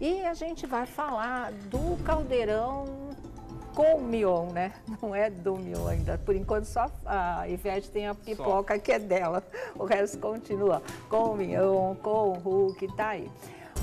E a gente vai falar do caldeirão com Mion, né? Não é do Mion ainda. Por enquanto só a Ivete tem a pipoca só. que é dela. O resto continua com o Mion, com o Hulk, tá aí.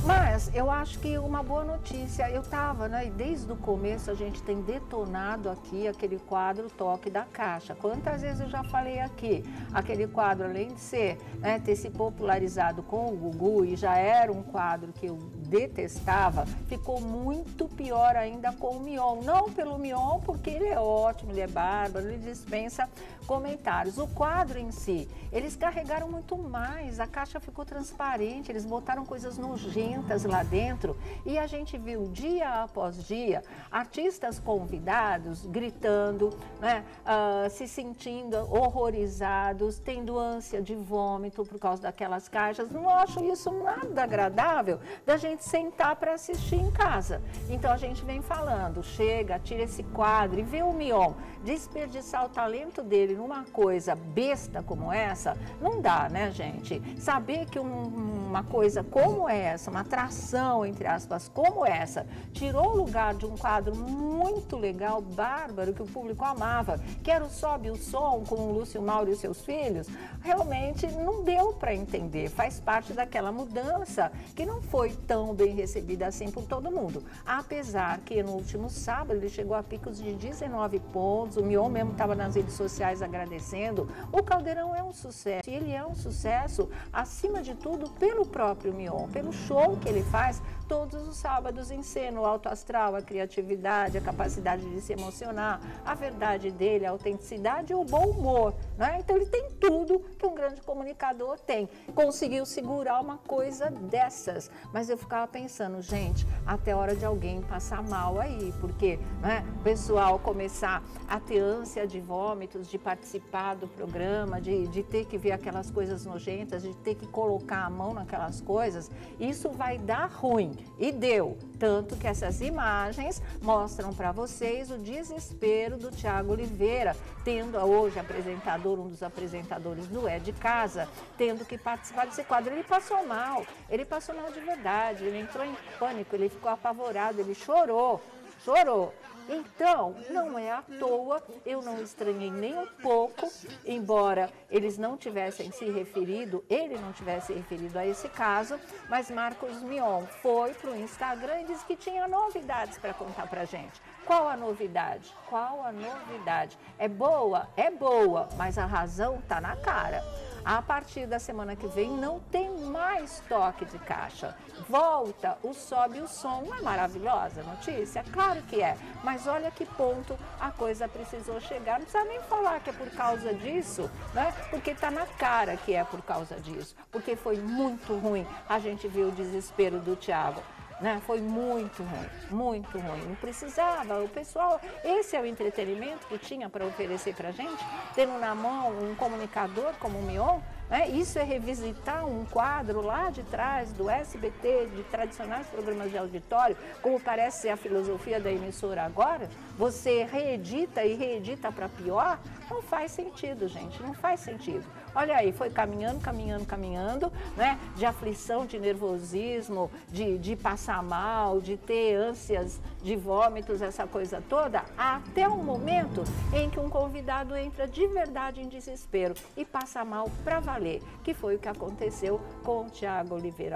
Mas eu acho que uma boa notícia, eu estava, né? E desde o começo a gente tem detonado aqui aquele quadro Toque da Caixa. Quantas vezes eu já falei aqui? Aquele quadro, além de ser, né, ter se popularizado com o Gugu e já era um quadro que eu detestava, ficou muito pior ainda com o Mion. Não pelo Mion, porque ele é ótimo, ele é bárbaro, ele dispensa comentários. O quadro em si, eles carregaram muito mais, a caixa ficou transparente, eles botaram coisas nojentas lá dentro e a gente viu dia após dia artistas convidados gritando, né, uh, se sentindo horrorizados, tendo ânsia de vômito por causa daquelas caixas. Não acho isso nada agradável da gente sentar para assistir em casa. Então a gente vem falando, chega, tira esse quadro e vê o Mion desperdiçar o talento dele numa coisa besta como essa, não dá, né, gente? Saber que um, uma coisa como essa, uma atração, entre aspas, como essa, tirou o lugar de um quadro muito legal, bárbaro, que o público amava, que era o Sobe o Som com o Lúcio Mauro e seus filhos, realmente não deu para entender. Faz parte daquela mudança que não foi tão bem recebida assim por todo mundo. Apesar que no último sábado ele chegou a picos de 19 pontos, o Mion mesmo estava nas redes sociais agradecendo. O Caldeirão é um sucesso. E ele é um sucesso, acima de tudo, pelo próprio Mion, pelo show que ele faz todos os sábados em cena, o alto astral, a criatividade, a capacidade de se emocionar, a verdade dele, a autenticidade e o bom humor. Né? Então ele tem tudo que um grande comunicador tem. Conseguiu segurar uma coisa dessas. Mas eu ficava pensando, gente, até hora de alguém passar mal aí, porque né, o pessoal começar a ter ânsia de vômitos, de participar do programa, de, de ter que ver aquelas coisas nojentas, de ter que colocar a mão naquelas coisas, isso vai dar ruim. E deu. Tanto que essas imagens mostram para vocês o desespero do Tiago Oliveira, tendo hoje apresentador, um dos apresentadores do É de Casa, tendo que participar desse quadro. Ele passou mal, ele passou mal de verdade, ele entrou em pânico, ele ficou apavorado, ele chorou chorou. Então, não é à toa, eu não estranhei nem um pouco, embora eles não tivessem se referido, ele não tivesse referido a esse caso, mas Marcos Mion foi para o Instagram e disse que tinha novidades para contar para gente. Qual a novidade? Qual a novidade? É boa? É boa, mas a razão está na cara. A partir da semana que vem não tem mais toque de caixa. Volta o sobe o som. Não é maravilhosa a notícia? Claro que é. Mas olha que ponto a coisa precisou chegar. Não precisa nem falar que é por causa disso, né? Porque está na cara que é por causa disso. Porque foi muito ruim. A gente viu o desespero do Tiago. Né? Foi muito ruim, muito ruim. Não precisava. O pessoal, esse é o entretenimento que tinha para oferecer para gente, tendo na mão um comunicador como o Mion, né? Isso é revisitar um quadro lá de trás do SBT, de tradicionais programas de auditório, como parece ser a filosofia da emissora agora. Você reedita e reedita para pior. Não faz sentido, gente, não faz sentido. Olha aí, foi caminhando, caminhando, caminhando, né? De aflição, de nervosismo, de, de passar mal, de ter ânsias de vômitos, essa coisa toda, até o momento em que um convidado entra de verdade em desespero e passa mal para valer, que foi o que aconteceu com o Tiago Oliveira.